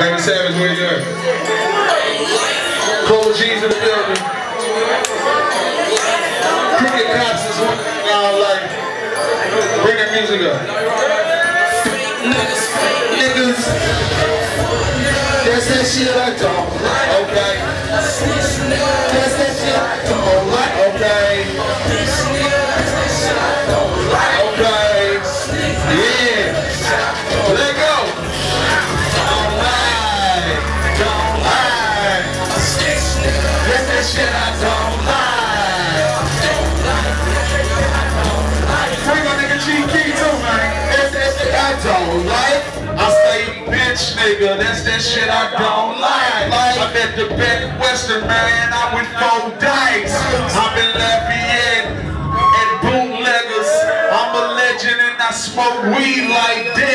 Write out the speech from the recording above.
Baby Savage, where you at? Cold G's in the building. Crooked Cops is one now, like, bring that music up. Niggas, that's that shit I don't like. Okay. That's that shit I don't like. Okay. Okay. Yeah. That's that shit I don't like. Nigga. That's that shit I don't like. I say bitch nigga, that's that shit I don't like. I'm at the Best Western, man. I went four dice. I'm in Lafayette and bootleggers. I'm a legend and I smoke weed like this.